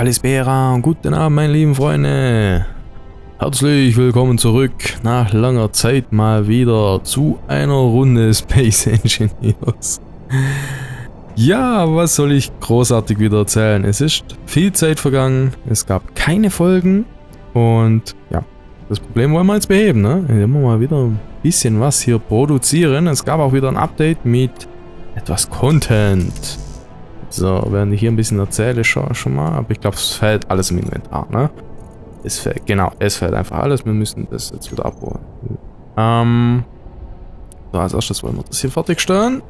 Kalispera und guten Abend, meine lieben Freunde. Herzlich willkommen zurück nach langer Zeit mal wieder zu einer Runde Space Engineers. Ja, was soll ich großartig wieder erzählen? Es ist viel Zeit vergangen, es gab keine Folgen und ja, das Problem wollen wir jetzt beheben, ne? Immer mal wieder ein bisschen was hier produzieren. Es gab auch wieder ein Update mit etwas Content. So, während ich hier ein bisschen erzähle, schon, schon mal. Aber ich glaube, es fällt alles im Inventar, ne? Es fällt, genau, es fällt einfach alles. Wir müssen das jetzt wieder abholen. Ähm, so, als erstes wollen wir das hier fertigstellen.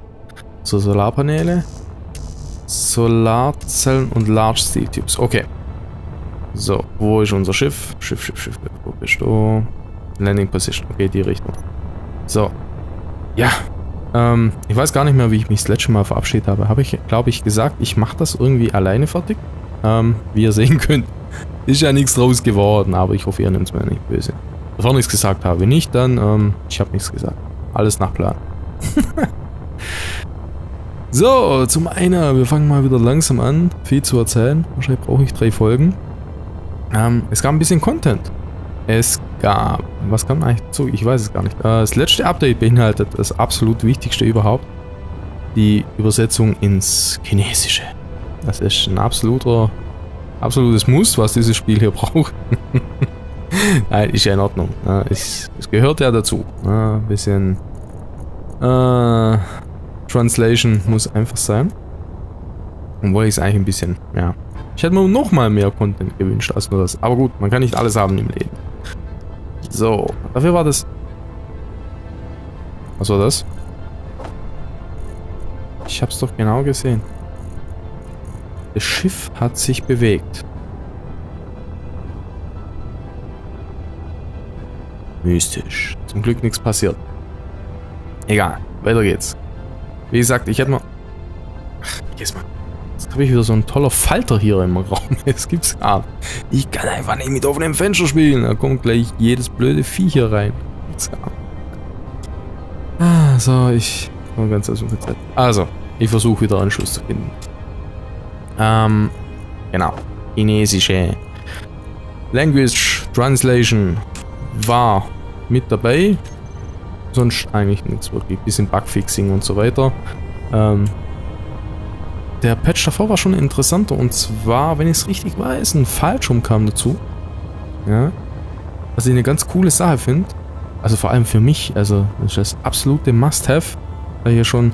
So, Solarpaneele. Solarzellen und Large Steel Tubes. Okay. So, wo ist unser Schiff? Schiff, Schiff, Schiff. Wo bist du? Landing Position. Okay, die Richtung. So. Ja, ähm, ich weiß gar nicht mehr, wie ich mich das letzte Mal verabschiedet habe. Habe ich, glaube ich, gesagt, ich mache das irgendwie alleine fertig. Ähm, wie ihr sehen könnt, ist ja nichts draus geworden, aber ich hoffe, ihr nehmt es mir nicht böse. Bevor ich es gesagt habe. Nicht, dann, ähm, ich habe nichts gesagt. Alles nach Plan. so, zum einen, wir fangen mal wieder langsam an, viel zu erzählen. Wahrscheinlich brauche ich drei Folgen. Ähm, es gab ein bisschen Content. Es gab, was kam eigentlich zu? Ich weiß es gar nicht. Äh, das letzte Update beinhaltet das absolut Wichtigste überhaupt. Die Übersetzung ins Chinesische. Das ist ein absoluter, absolutes Muss, was dieses Spiel hier braucht. Nein, ist ja in Ordnung. Es, es gehört ja dazu. Ein bisschen äh, Translation muss einfach sein. Obwohl ich es eigentlich ein bisschen, ja. Ich hätte mir noch mal mehr Content gewünscht als nur das. Aber gut, man kann nicht alles haben im Leben. So, dafür war das... Was war das? Ich hab's doch genau gesehen. Das Schiff hat sich bewegt. Mystisch. Zum Glück nichts passiert. Egal, weiter geht's. Wie gesagt, ich hätte mal... Ach, jetzt mal. Habe ich wieder so ein toller Falter hier im Raum. Das gibt's gar nicht. Ich kann einfach nicht mit offenem Fenster spielen. Da kommt gleich jedes blöde Viech hier rein. Ah, so, ich... Ganz aus Konzept. Also, ich versuche wieder Anschluss zu finden. Ähm, genau. Chinesische Language Translation war mit dabei. Sonst eigentlich nichts wirklich. Bisschen Bugfixing und so weiter. Ähm, der Patch davor war schon interessanter und zwar, wenn ich es richtig weiß, ein Fallschirm kam dazu. Ja. Was ich eine ganz coole Sache finde. Also vor allem für mich, also das ist das absolute Must-Have, weil ich ja schon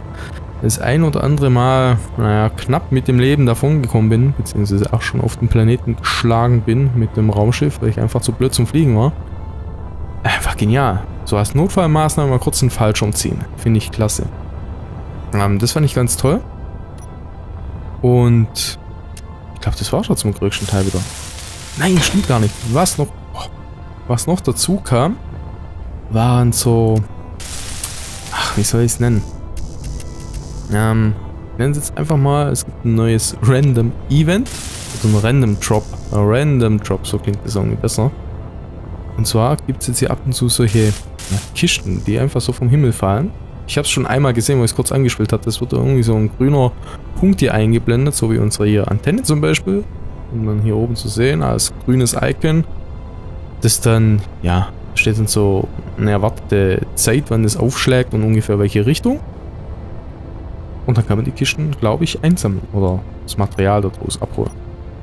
das ein oder andere Mal, naja, knapp mit dem Leben davon gekommen bin, beziehungsweise auch schon auf den Planeten geschlagen bin mit dem Raumschiff, weil ich einfach zu blöd zum Fliegen war. Einfach genial. So als Notfallmaßnahme mal kurz einen Fallschirm ziehen. Finde ich klasse. Ähm, das fand ich ganz toll. Und ich glaube, das war schon zum größten Teil wieder. Nein, stimmt gar nicht. Was noch, was noch dazu kam, waren so... Ach, wie soll ich es nennen? Ähm, nennen Sie es einfach mal, es gibt ein neues Random Event. Also ein Random Drop. Ein Random Drop, so klingt das irgendwie besser. Und zwar gibt es jetzt hier ab und zu solche Kisten, die einfach so vom Himmel fallen. Ich habe es schon einmal gesehen, wo ich es kurz angespielt habe. Das wird irgendwie so ein grüner Punkt hier eingeblendet, so wie unsere hier Antenne zum Beispiel. Und dann hier oben zu sehen als grünes Icon. Das dann, ja, steht dann so eine erwartete Zeit, wann das aufschlägt und ungefähr welche Richtung. Und dann kann man die Kisten, glaube ich, einsammeln oder das Material daraus abholen.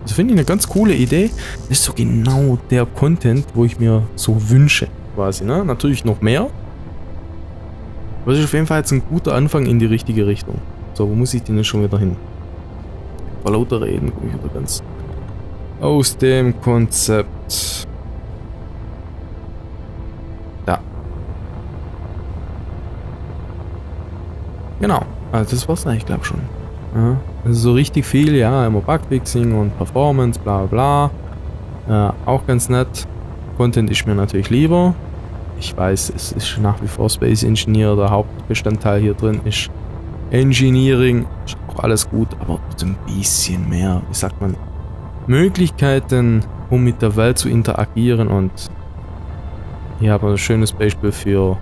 Das finde ich eine ganz coole Idee. Das ist so genau der Content, wo ich mir so wünsche, quasi. Ne? Natürlich noch mehr, aber es ist auf jeden Fall jetzt ein guter Anfang in die richtige Richtung. So, wo muss ich denn jetzt schon wieder hin? Vor lauter Reden komme ich wieder ganz aus dem Konzept. Da. Genau. Also das war's eigentlich, glaube schon. Ja, also so richtig viel, ja, immer Bugfixing und Performance, bla bla. Ja, auch ganz nett. Content ist mir natürlich lieber. Ich weiß, es ist nach wie vor Space Engineer, der Hauptbestandteil hier drin ist Engineering. Ist auch alles gut, aber ein bisschen mehr, wie sagt man, Möglichkeiten, um mit der Welt zu interagieren und hier haben wir ein schönes Beispiel für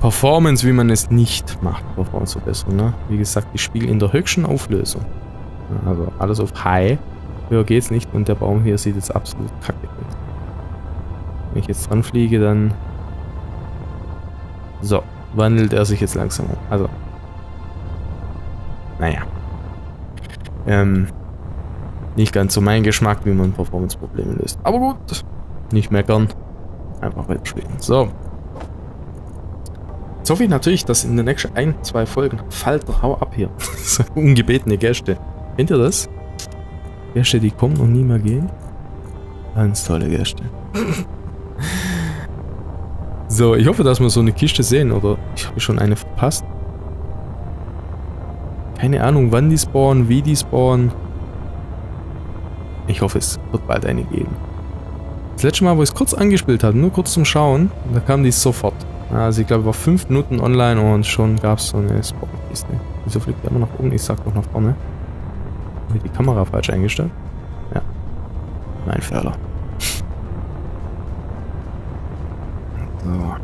Performance, wie man es nicht macht, Performance-Verbesserung. Ne? Wie gesagt, ich spiele in der höchsten Auflösung. Also alles auf High. Höher geht's nicht und der Baum hier sieht jetzt absolut kacke aus. Wenn ich jetzt dran fliege, dann... So, wandelt er sich jetzt langsam um. Also... Naja. Ähm... Nicht ganz so mein Geschmack, wie man Performance-Probleme löst. Aber gut, nicht meckern. Einfach weiterspielen. So. Hoffe ich natürlich, dass in den nächsten ein, zwei Folgen Falter, hau ab hier. so ungebetene Gäste. Kennt ihr das? Gäste, die kommen und nie mehr gehen? Ganz tolle Gäste. So, ich hoffe, dass wir so eine Kiste sehen, oder ich habe schon eine verpasst. Keine Ahnung, wann die spawnen, wie die spawnen. Ich hoffe, es wird bald eine geben. Das letzte Mal, wo ich es kurz angespielt habe, nur kurz zum Schauen, da kam die sofort. Also ich glaube, war 5 Minuten online und schon gab es so eine Spawn-Kiste. Wieso fliegt der immer nach oben? Ich sag doch nach vorne. Habe ich die Kamera falsch eingestellt? Ja. Mein Fehler. So.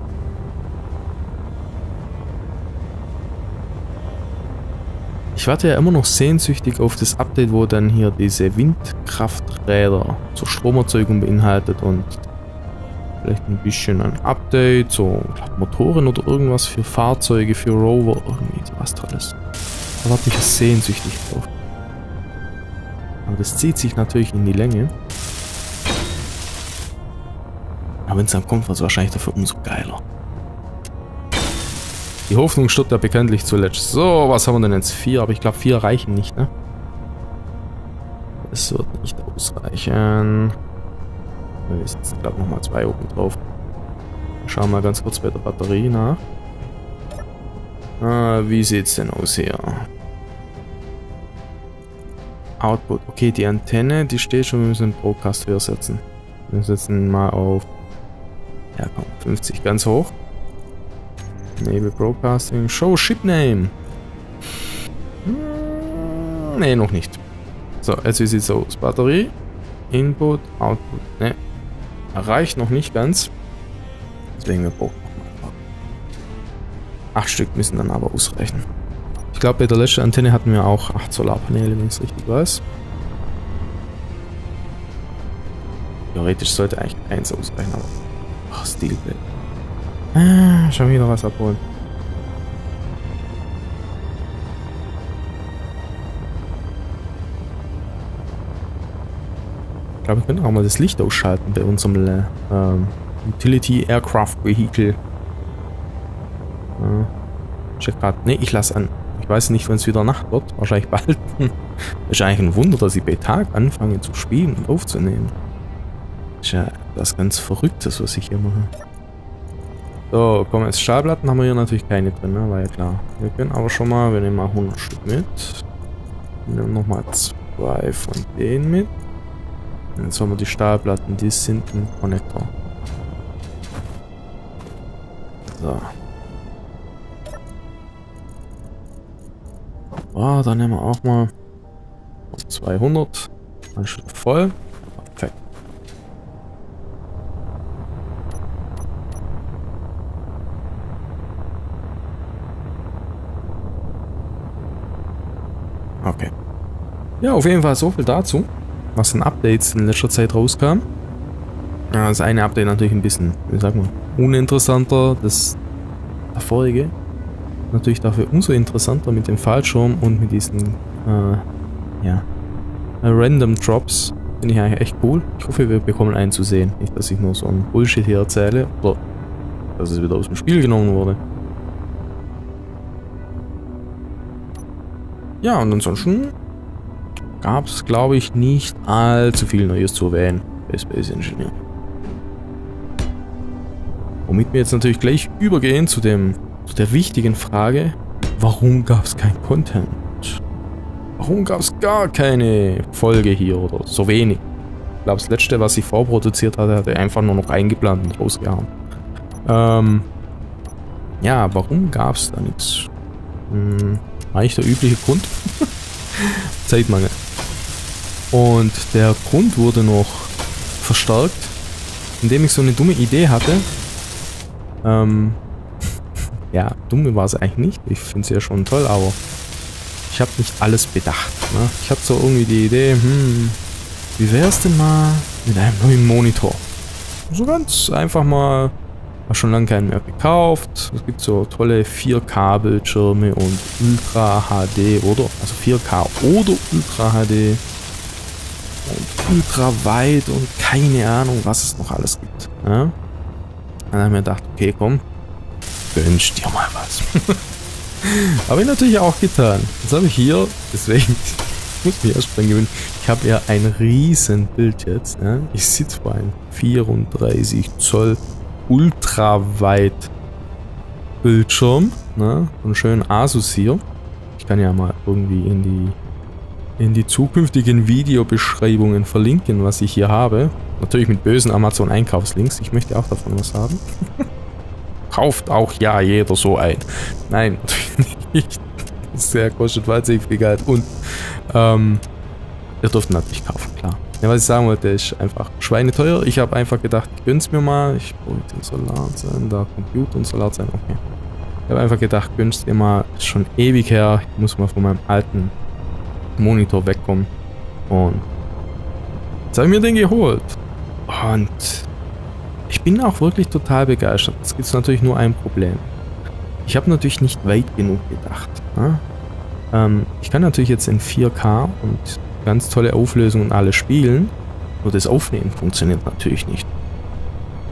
Ich warte ja immer noch sehnsüchtig auf das Update, wo dann hier diese Windkrafträder zur Stromerzeugung beinhaltet und vielleicht ein bisschen ein Update, so Motoren oder irgendwas für Fahrzeuge, für Rover, irgendwie was Tolles. Da warte ich sehnsüchtig drauf. Aber das zieht sich natürlich in die Länge. Aber wenn es dann kommt, wird es wahrscheinlich dafür umso geiler. Die Hoffnung stirbt ja bekanntlich zuletzt. So, was haben wir denn jetzt? Vier, aber ich glaube vier reichen nicht, ne? Es wird nicht ausreichen. Wir setzen glaube nochmal zwei oben drauf. Schauen wir mal ganz kurz bei der Batterie nach. Ah, wie sieht's denn aus hier? Output. Okay, die Antenne, die steht schon. Wir müssen den Broadcast höher setzen. Wir setzen mal auf... Ja, komm, 50 ganz hoch. Enable Broadcasting. Show Ship Name. Hm, noch nicht. So, jetzt wie sieht's aus? Batterie. Input, Output. Ne. Reicht noch nicht ganz. Deswegen wir brauchen noch mal Acht Stück müssen dann aber ausreichen. Ich glaube, bei der letzten Antenne hatten wir auch acht Solarpaneele, wenn ich es richtig weiß. Theoretisch sollte eigentlich eins ausreichen, aber... Ach, Steelblade. Ah, schon wieder was abholen. Ich glaube, wir können auch mal das Licht ausschalten bei unserem äh, ähm, Utility Aircraft Vehicle. Ja. Check grad. Ne, ich lasse an. Ich weiß nicht, wenn es wieder Nacht wird. Wahrscheinlich bald. ist eigentlich ein Wunder, dass ich bei Tag anfange zu spielen und aufzunehmen. Ist ja das ganz Verrücktes, was ich hier mache. So, komm, jetzt Stahlplatten haben wir hier natürlich keine drin, ne? war ja klar. Wir können aber schon mal, wir nehmen mal 100 Stück mit. Wir nehmen nochmal zwei von denen mit. Und jetzt haben wir die Stahlplatten, die sind ein Connector. So. Ah, dann nehmen wir auch mal 200. Ein Stück voll. Okay. Ja, auf jeden Fall so viel dazu, was an Updates in letzter Zeit rauskam. Ja, das eine Update natürlich ein bisschen, wie sagt man, uninteressanter. Das vorige natürlich dafür umso interessanter mit dem Fallschirm und mit diesen, äh, ja, Random Drops. Finde ich eigentlich echt cool. Ich hoffe, wir bekommen einen zu sehen. Nicht, dass ich nur so ein Bullshit hier erzähle oder dass es wieder aus dem Spiel genommen wurde. Ja, und ansonsten gab es, glaube ich, nicht allzu viel Neues zu erwähnen bei Space Engineer. Womit wir jetzt natürlich gleich übergehen zu, dem, zu der wichtigen Frage, warum gab es kein Content? Warum gab es gar keine Folge hier oder so wenig? Ich glaube, das letzte, was ich vorproduziert hatte, hatte einfach nur noch eingeplant und rausgehauen. Ähm, ja, warum gab es da nichts? Hm, eigentlich der übliche Grund. Zeitmangel. Und der Grund wurde noch verstärkt, indem ich so eine dumme Idee hatte. Ähm, ja, dumm war es eigentlich nicht. Ich finde es ja schon toll, aber ich habe nicht alles bedacht. Ne? Ich hatte so irgendwie die Idee, hm, wie wäre es denn mal mit einem neuen Monitor? So ganz einfach mal, habe schon lange keinen mehr gekauft. Es gibt so tolle 4K-Bildschirme und Ultra HD oder, also 4K oder Ultra HD und ultra weit und keine Ahnung, was es noch alles gibt. Ja? Dann habe ich mir gedacht, okay, komm, gönnst dir mal was. habe ich natürlich auch getan. Jetzt habe ich hier, deswegen muss mich erst dran gewöhnen, ich habe ja ein riesen Bild jetzt. Ja? Ich sitze vor einem 34 Zoll ultraweit Bildschirm. Ne? Und schön Asus hier. Ich kann ja mal irgendwie in die in die zukünftigen Videobeschreibungen verlinken, was ich hier habe. Natürlich mit bösen Amazon-Einkaufslinks. Ich möchte auch davon was haben. Kauft auch ja jeder so ein. Nein, natürlich nicht. Das kostet Geld. Und ähm, ihr dürft natürlich kaufen, klar. Ja, was ich sagen wollte, ist einfach schweineteuer. Ich habe einfach gedacht, gönn's mir mal. Ich wollte Solarsender, Computer und Solarsender, okay. Ich habe einfach gedacht, gönn's dir mal. Ist schon ewig her. Ich muss mal von meinem alten Monitor wegkommen. Und jetzt habe ich mir den geholt. Und ich bin auch wirklich total begeistert. Es gibt natürlich nur ein Problem. Ich habe natürlich nicht weit genug gedacht. Ne? Ähm, ich kann natürlich jetzt in 4K und ganz tolle Auflösungen alle spielen. Nur das Aufnehmen funktioniert natürlich nicht.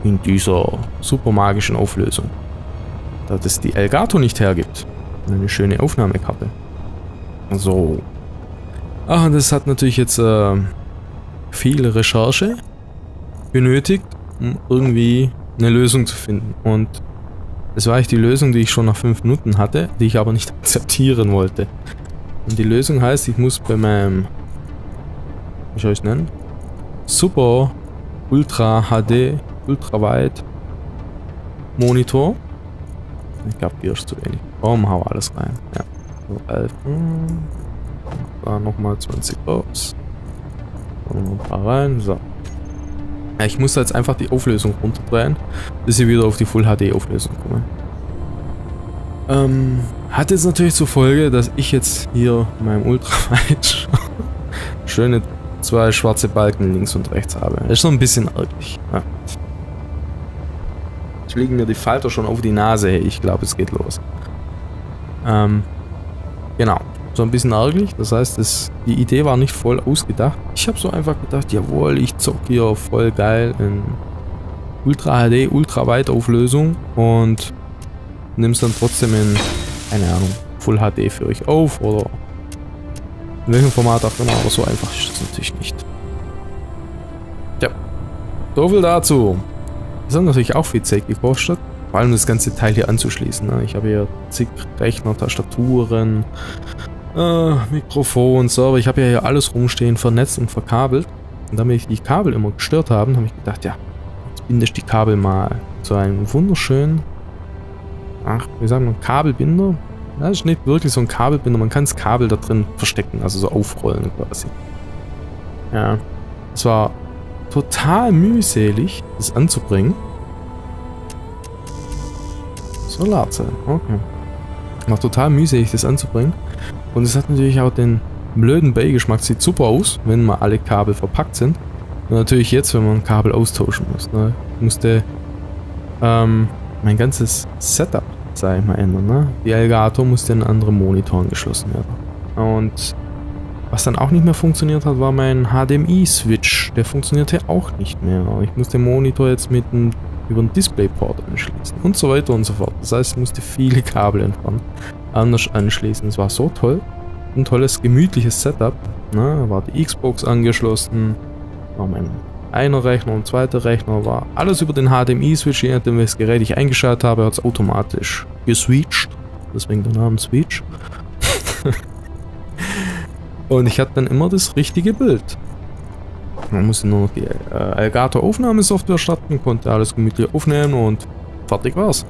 In dieser super magischen Auflösung. Da das die Elgato nicht hergibt. Eine schöne Aufnahmekarte. So, Ach, und das hat natürlich jetzt äh, viel Recherche benötigt, um irgendwie eine Lösung zu finden. Und das war eigentlich die Lösung, die ich schon nach 5 Minuten hatte, die ich aber nicht akzeptieren wollte. Und die Lösung heißt, ich muss bei meinem, wie soll ich es nennen? Super Ultra HD, Ultra weit Monitor. Ich glaube, hier ist zu wenig. Warum hau alles rein? Ja. So 11. Da nochmal 20 Ups. ein paar rein. So. Ja, ich muss jetzt einfach die Auflösung runterdrehen, bis ich wieder auf die Full HD Auflösung komme. Ähm, hat jetzt natürlich zur Folge, dass ich jetzt hier in meinem Ultraweit schöne zwei schwarze Balken links und rechts habe. Das ist so ein bisschen ärgerlich. Ja. Jetzt liegen mir die Falter schon auf die Nase. Ich glaube, es geht los. Ähm, genau so ein bisschen ärgerlich. Das heißt, das, die Idee war nicht voll ausgedacht. Ich habe so einfach gedacht, jawohl, ich zock hier voll geil in Ultra HD, Ultra Weitauflösung und nimm's dann trotzdem in, keine Ahnung, Full HD für euch auf oder in welchem Format auch immer, aber so einfach ist das natürlich nicht. Ja, so viel dazu. Das hat natürlich auch viel Zeit gekostet. Vor allem das ganze Teil hier anzuschließen. Ne? Ich habe hier zig Rechner, Tastaturen, äh, Mikrofon, Server. Ich habe ja hier alles rumstehen, vernetzt und verkabelt. Und damit ich die Kabel immer gestört haben, habe ich gedacht, ja, jetzt binde ich die Kabel mal zu einem wunderschönen, ach, wie sagen wir, Kabelbinder. Das ist nicht wirklich so ein Kabelbinder, man kann das Kabel da drin verstecken, also so aufrollen quasi. Ja, es war total mühselig, das anzubringen. Solarzellen, okay. War total mühselig, das anzubringen. Und es hat natürlich auch den blöden Beigeschmack. Sieht super aus, wenn mal alle Kabel verpackt sind. Und natürlich jetzt, wenn man Kabel austauschen muss. Ne? Ich musste ähm, mein ganzes Setup, sag ich mal, ändern. Ne? Die Elgato musste in andere Monitor angeschlossen werden. Und was dann auch nicht mehr funktioniert hat, war mein HDMI-Switch. Der funktionierte auch nicht mehr. Ich musste den Monitor jetzt mit einem über einen Displayport anschließen und so weiter und so fort. Das heißt, ich musste viele Kabel entfernen anders anschließen. Es war so toll. Ein tolles, gemütliches Setup. Ne? War die Xbox angeschlossen, war mein einer Rechner und zweiter Rechner, war alles über den HDMI-Switch, je nachdem welches Gerät ich eingeschaltet habe, hat es automatisch geswitcht. Deswegen der Name Switch. und ich hatte dann immer das richtige Bild. Man musste nur noch die äh, Elgato Aufnahmesoftware starten, konnte alles gemütlich aufnehmen und fertig war's.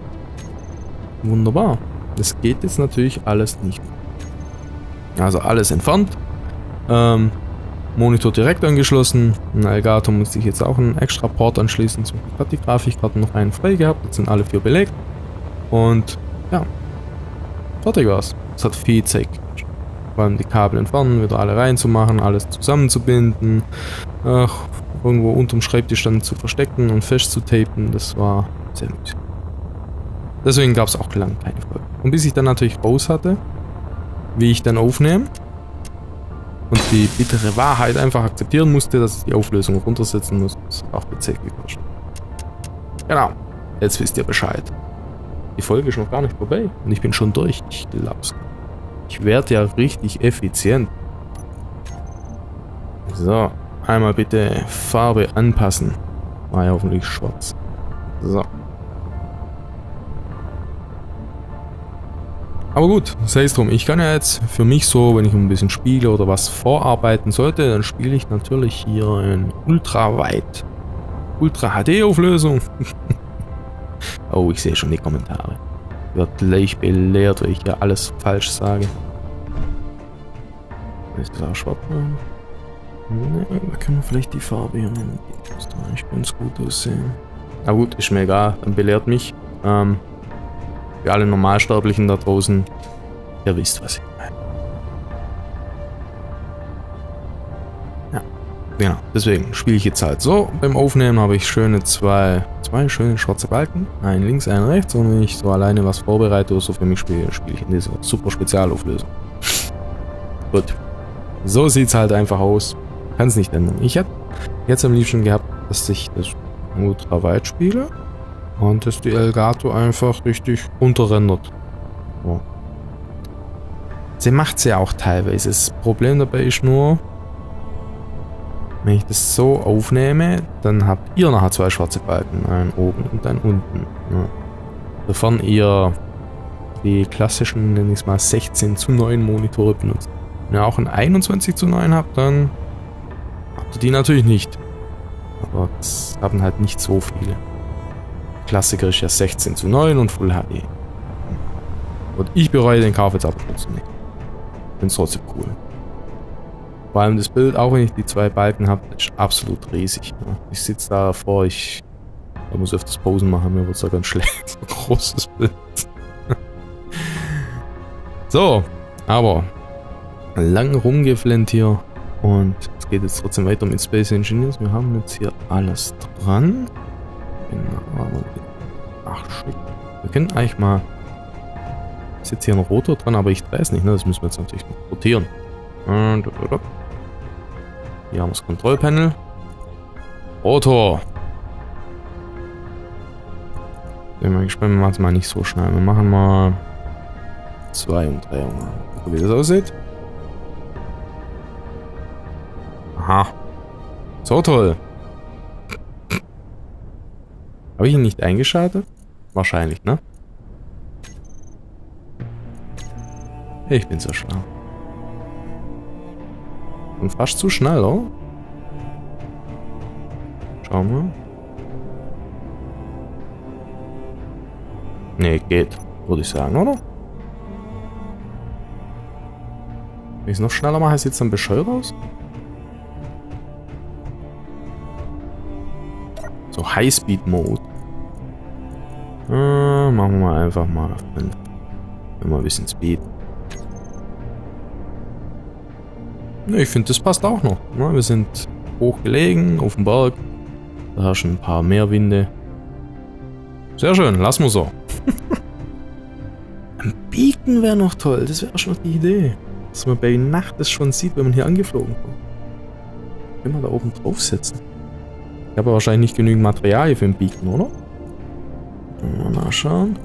Wunderbar. Das geht jetzt natürlich alles nicht. Also alles entfernt. Ähm, Monitor direkt angeschlossen. Ein Elgato musste ich jetzt auch einen extra Port anschließen. Zum Glück hat die Grafikkarte noch einen frei gehabt. Jetzt sind alle vier belegt. Und ja, fertig war's. Es hat viel Zeit Vor allem die Kabel entfernen, wieder alle reinzumachen, alles zusammenzubinden. Ach, irgendwo unterm Schreibtisch dann zu verstecken und festzutapen, das war sehr mühsam. Deswegen gab es auch lange keine Folge. Und bis ich dann natürlich raus hatte, wie ich dann aufnehme und die bittere Wahrheit einfach akzeptieren musste, dass ich die Auflösung runtersetzen muss, das auch PC gekostet. Genau, jetzt wisst ihr Bescheid. Die Folge ist noch gar nicht vorbei und ich bin schon durch. Ich glaub's. Ich werde ja richtig effizient. So, einmal bitte Farbe anpassen. War ja hoffentlich schwarz. So. Aber gut, sei es drum. Ich kann ja jetzt für mich so, wenn ich ein bisschen spiele oder was vorarbeiten sollte, dann spiele ich natürlich hier in ultra weit. Ultra HD Auflösung. oh, ich sehe schon die Kommentare. Wird gleich belehrt, weil ich ja alles falsch sage. Ist das auch schwarz? Ne, da können wir vielleicht die Farbe hier nehmen. Die muss da eigentlich ganz gut aussehen. Na gut, ist mir egal, dann belehrt mich. Ähm, für alle Normalsterblichen da draußen, ihr wisst, was ich meine. Ja, genau. Deswegen spiele ich jetzt halt so. Beim Aufnehmen habe ich schöne zwei, zwei schöne schwarze Balken. Einen links, einen rechts. Und wenn ich so alleine was vorbereite oder so für mich spiele, spiele ich in dieser super Spezialauflösung. Gut. So sieht es halt einfach aus. Kann es nicht ändern. Ich hätte jetzt am liebsten gehabt, dass ich das ultra weit spiele. Und dass die Elgato einfach richtig unterrendert. So. Sie macht sie ja auch teilweise. Das Problem dabei ist nur, wenn ich das so aufnehme, dann habt ihr nachher zwei schwarze Balken. Einen oben und einen unten. Ja. Sofern ihr die klassischen, nenne ich es mal, 16 zu 9 Monitore benutzt. Wenn ihr auch ein 21 zu 9 habt, dann habt ihr die natürlich nicht. Aber das haben halt nicht so viele. Klassiker ist ja 16 zu 9 und Full HD. Und ich bereue den Kauf jetzt trotzdem nicht. Finde es trotzdem cool. Vor allem das Bild, auch wenn ich die zwei Balken habe, ist absolut riesig. Ne? Ich sitze da davor, ich, ich muss öfters Posen machen, mir wird es ja ganz schlecht. So großes Bild. so, aber lang rumgeflennt hier. Und es geht jetzt trotzdem weiter mit Space Engineers. Wir haben jetzt hier alles dran. Genau, ach shit. Wir können eigentlich mal... Ist jetzt hier ein Rotor dran, aber ich es nicht, ne? Das müssen wir jetzt natürlich noch rotieren. Hier haben wir das Kontrollpanel. Rotor. Bin mal gespannt, wir machen es mal nicht so schnell. Wir machen mal zwei Umdrehungen. Wie das aussieht. Aha. So toll. Habe ich ihn nicht eingeschaltet? Wahrscheinlich, ne? Ich bin so schlau. Und fast zu schnell, oder? Schauen wir. Ne, geht. Würde ich sagen, oder? Wenn ich es noch schneller mache, sieht es dann bescheuert aus. So Highspeed-Mode. Äh, machen wir einfach mal 5. Immer ein bisschen Speed. Ne, ich finde, das passt auch noch. Ne? Wir sind hoch gelegen, auf dem Berg. Da herrschen ein paar Meerwinde. Sehr schön, lassen wir so. ein Beacon wäre noch toll, das wäre schon die Idee. Dass man bei Nacht das schon sieht, wenn man hier angeflogen kommt. Können wir da oben draufsetzen. Ich habe wahrscheinlich nicht genügend Material für ein Beacon, oder? Mal nachschauen.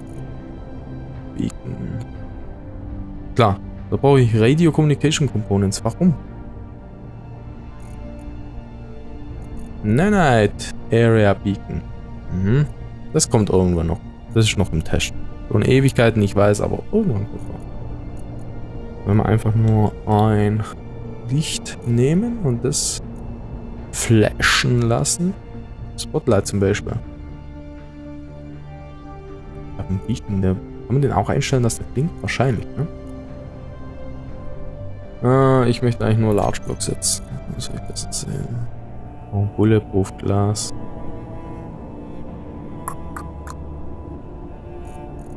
Beacon. Klar, da brauche ich Radio Communication Components. Warum? Nanite Area Beacon. Mhm. Das kommt irgendwann noch. Das ist noch im Test. In Ewigkeiten, ich weiß, aber irgendwann kommt noch. Wenn wir einfach nur ein Licht nehmen und das flashen lassen. Spotlight zum Beispiel. Habe einen Beacon, der... Kann man den auch einstellen, dass der blinkt? Wahrscheinlich, ne? Äh, ich möchte eigentlich nur Large Block. Wie soll ich das sehen? Oh, Bulletproof Glas.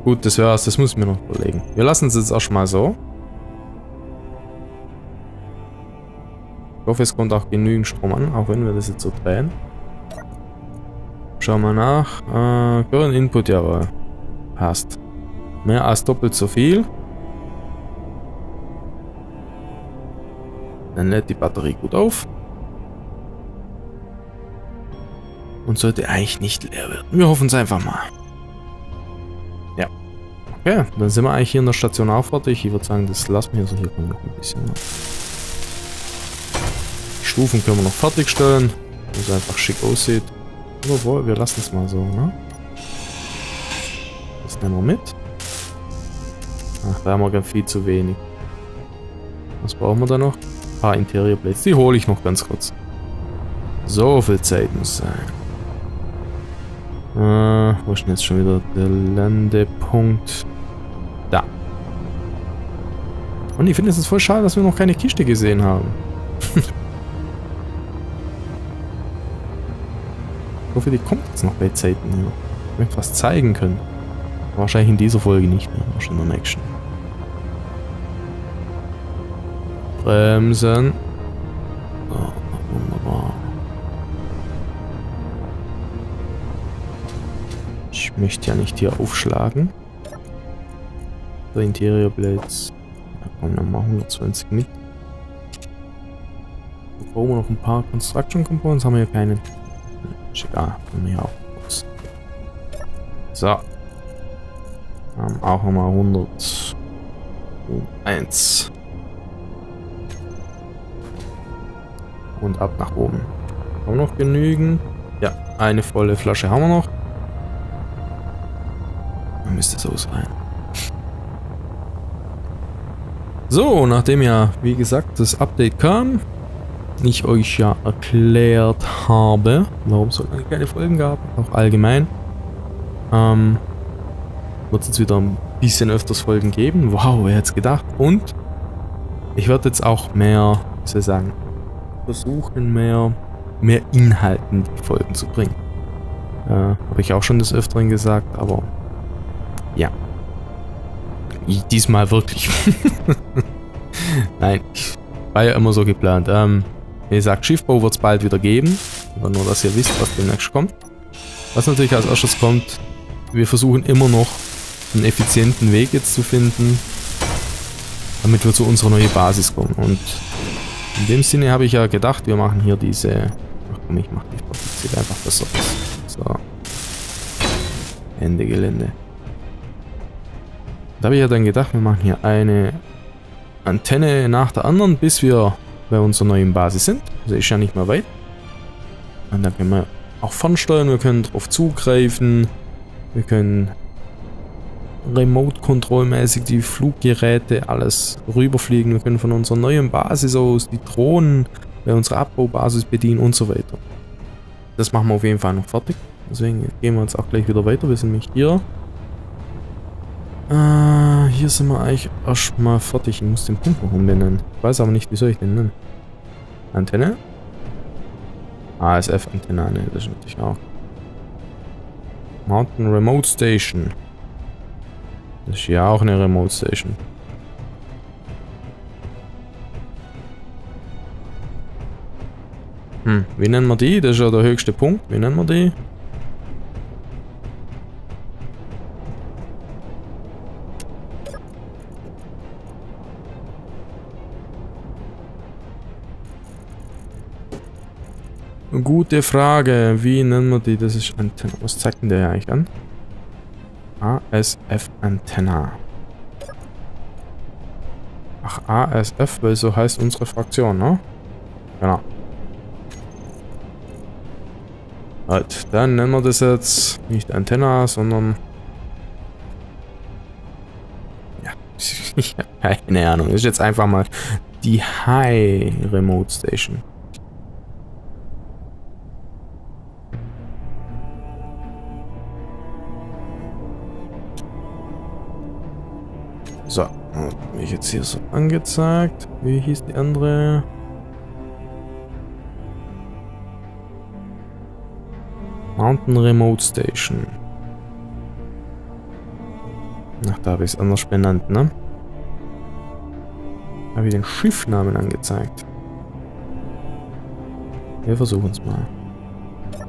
Gut, das wär's. Das muss ich mir noch überlegen. Wir lassen es jetzt erstmal so. Ich hoffe, es kommt auch genügend Strom an, auch wenn wir das jetzt so drehen. Schauen wir nach. Äh, Current Input, jawohl. Passt. Mehr als doppelt so viel. Dann lädt die Batterie gut auf. Und sollte eigentlich nicht leer werden. Wir hoffen es einfach mal. Ja. Okay, dann sind wir eigentlich hier in der Station auch fertig. Ich würde sagen, das lassen wir so. Hier noch ein bisschen. Stufen können wir noch fertigstellen. Dass es einfach schick aussieht. Obwohl, wir lassen es mal so, ne? Das nehmen wir mit. Ach, da haben wir ganz viel zu wenig. Was brauchen wir da noch? Ein paar Interior Plates. Die hole ich noch ganz kurz. So viel Zeit muss sein. Äh, wo ist denn jetzt schon wieder der Landepunkt? Da. Und ich finde es voll schade, dass wir noch keine Kiste gesehen haben. Hoffe, die kommt jetzt noch bei Zeiten hier. Ich möchte was zeigen können. Wahrscheinlich in dieser Folge nicht mehr, wahrscheinlich in der nächsten. Bremsen. So, wunderbar. Ich möchte ja nicht hier aufschlagen. So, Interior Blades. Da kommen wir mal 120 mit. Brauchen wir noch ein paar Construction Components. Haben wir ja keine. Haben wir ja auch. So. Ähm, auch nochmal 101. Und ab nach oben. Haben noch genügend? Ja, eine volle Flasche haben wir noch. Dann müsste es ausreichen. So, nachdem ja, wie gesagt, das Update kam, ich euch ja erklärt habe, warum es so lange keine Folgen gab, auch allgemein, ähm, wird es jetzt wieder ein bisschen öfters Folgen geben. Wow, wer hätte es gedacht? Und ich werde jetzt auch mehr, wie soll ich sagen, versuchen mehr, mehr Inhalten die Folgen zu bringen. Äh, Habe ich auch schon des Öfteren gesagt, aber ja. Diesmal wirklich. Nein, war ja immer so geplant. Ähm, wie gesagt, Schiffbau wird es bald wieder geben. Nur, dass ihr wisst, was demnächst kommt. Was natürlich als erstes kommt, wir versuchen immer noch einen effizienten Weg jetzt zu finden, damit wir zu unserer neuen Basis kommen. Und in dem Sinne habe ich ja gedacht, wir machen hier diese... Ach komm, ich mache die sieht einfach besser. So. Ende Gelände. Da habe ich ja dann gedacht, wir machen hier eine Antenne nach der anderen, bis wir bei unserer neuen Basis sind. Also ist ja nicht mehr weit. Und dann können wir auch fernsteuern, wir können darauf zugreifen. Wir können remote-kontrollmäßig die Fluggeräte alles rüberfliegen. Wir können von unserer neuen Basis aus die Drohnen bei unserer Abbaubasis bedienen und so weiter. Das machen wir auf jeden Fall noch fertig. Deswegen gehen wir jetzt auch gleich wieder weiter. Wir sind nämlich hier. Äh, hier sind wir eigentlich erstmal fertig. Ich muss den noch umbenennen. Ich weiß aber nicht, wie soll ich den nennen. Antenne? ASF-Antenne, ne, das ist natürlich auch. Mountain Remote Station. Das ist ja auch eine Remote Station. Hm, wie nennen wir die? Das ist ja der höchste Punkt. Wie nennen wir die? Gute Frage. Wie nennen wir die? Das ist Antenne. Was zeigt denn der eigentlich an? ASF Antenna. Ach, ASF, weil so heißt unsere Fraktion, ne? Genau. Halt, dann nennen wir das jetzt nicht Antenna, sondern... Ja, ich habe keine Ahnung. Das ist jetzt einfach mal die High Remote Station. So, mich jetzt hier so angezeigt. Wie hieß die andere? Mountain Remote Station. Ach, da habe ich es anders benannt, ne? Habe ich den Schiffnamen angezeigt. Wir versuchen es mal.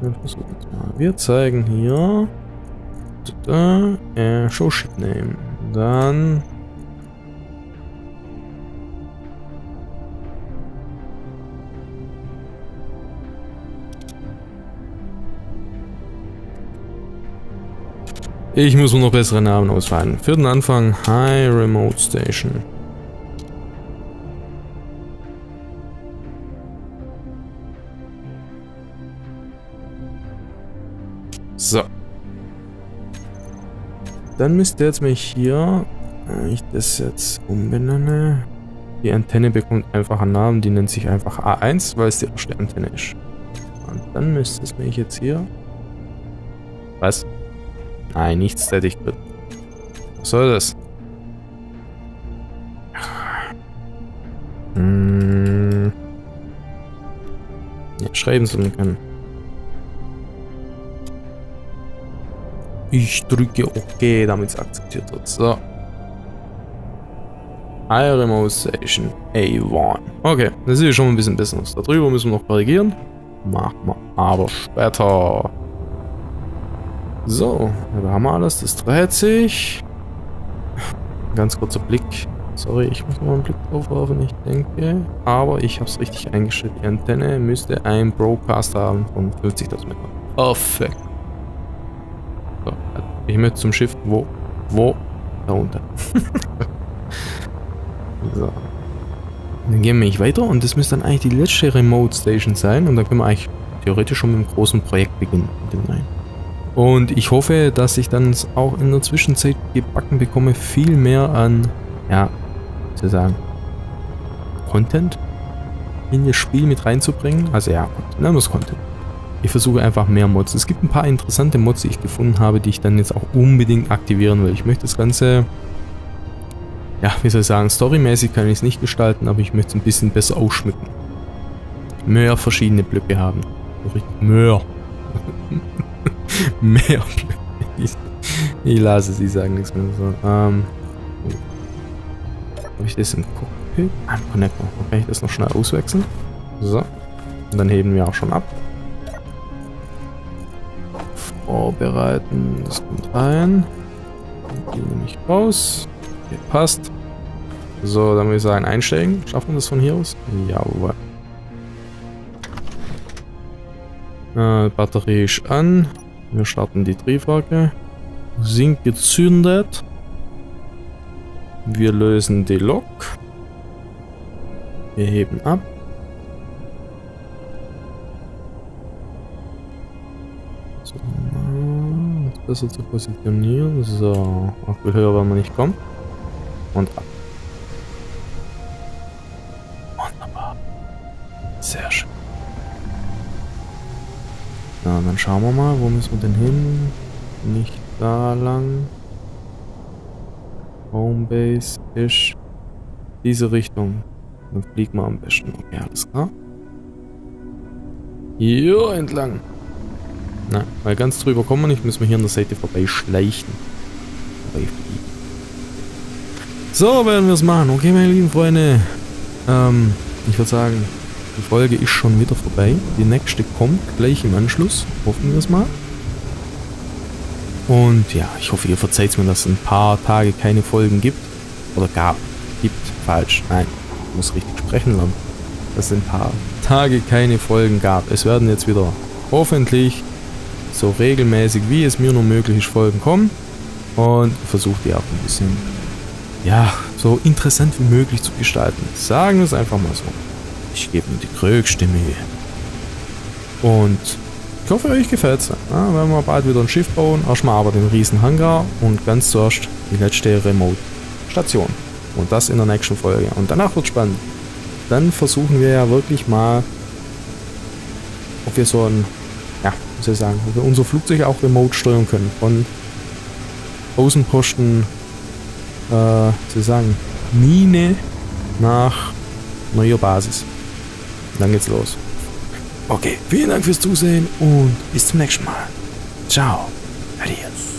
Wir versuchen es mal. Wir zeigen hier. Da, äh, Show Ship Name. Dann. Ich muss mir noch bessere Namen ausfallen. Für den Anfang High Remote Station. So. Dann müsste jetzt mich hier, wenn ich das jetzt umbenenne, die Antenne bekommt einfach einen Namen, die nennt sich einfach A1, weil es die erste Antenne ist. Und dann müsste es mich jetzt hier... Was? Nein, nichts tätig wird. Was soll das? Hm. Ja, schreiben sollen können. Ich drücke OK, damit es akzeptiert wird. So. Remote Station A1. Okay, das ist schon ein bisschen besser. Darüber müssen wir noch korrigieren. Machen wir aber später. So, da haben wir alles. Das dreht sich. Ganz kurzer Blick. Sorry, ich muss noch einen Blick drauf werfen, ich denke. Aber ich habe es richtig eingestellt. Die Antenne müsste ein Broadcast haben von 50.000 Metern. Perfekt. So, ich möchte zum Schiff. Wo? Wo? Da unten. so. Dann gehen wir nicht weiter und das müsste dann eigentlich die letzte Remote Station sein und dann können wir eigentlich theoretisch schon mit dem großen Projekt beginnen. Und ich hoffe, dass ich dann auch in der Zwischenzeit gebacken bekomme, viel mehr an, ja, sozusagen, Content in das Spiel mit reinzubringen. Also ja, nennen wir es Content. Ich versuche einfach mehr Mods. Es gibt ein paar interessante Mods, die ich gefunden habe, die ich dann jetzt auch unbedingt aktivieren will. Ich möchte das Ganze, ja, wie soll ich sagen, storymäßig kann ich es nicht gestalten, aber ich möchte es ein bisschen besser ausschmücken. Mehr verschiedene Blöcke haben. Mehr. mehr. Ich, ich lasse sie sagen nichts mehr. So, ähm, habe ich das im Cockpit? Ah, Connector. Kann ich das noch schnell auswechseln? So. Und dann heben wir auch schon ab vorbereiten. Das kommt rein. Die nehme ich raus. Okay, passt. So, dann würde ich sagen, einsteigen. Schaffen wir das von hier aus? Jawohl. Äh, Batterie ist an. Wir starten die Triebwerke. Sind gezündet. Wir lösen die Lok. Wir heben ab. besser zu positionieren. So, auch viel höher wenn man nicht kommt. Und ab. Na, dann schauen wir mal, wo müssen wir denn hin? Nicht da lang. Homebase ist diese Richtung. Dann fliegen wir am besten. Okay, alles klar. Hier entlang. Na, weil ganz drüber kommen wir nicht, müssen wir hier an der Seite vorbeischleichen. So werden wir es machen. Okay, meine lieben Freunde. Ähm, ich würde sagen, die Folge ist schon wieder vorbei. Die nächste kommt gleich im Anschluss. Hoffen wir es mal. Und ja, ich hoffe, ihr verzeiht mir, dass es ein paar Tage keine Folgen gibt. Oder gab. Gibt. Falsch. Nein. Ich muss richtig sprechen lernen. Dass es ein paar Tage keine Folgen gab. Es werden jetzt wieder hoffentlich so regelmäßig, wie es mir nur möglich ist, Folgen kommen. Und versuche die auch ein bisschen, ja, so interessant wie möglich zu gestalten. Sagen wir es einfach mal so. Ich gebe mir die größte Mühe. Und ich hoffe, euch gefällt es. Ja, werden wir bald wieder ein Schiff bauen. Erstmal aber den riesen Hangar und ganz zuerst die letzte Remote-Station. Und das in der nächsten Folge. Und danach wird spannend. Dann versuchen wir ja wirklich mal, ob wir so ein soll ich sagen, wo wir unser Flugzeug auch remote steuern können. Von Außenposten, äh, soll ich sagen, Mine nach neuer Basis. Dann geht's los. Okay, vielen Dank fürs Zusehen und bis zum nächsten Mal. Ciao. Adios.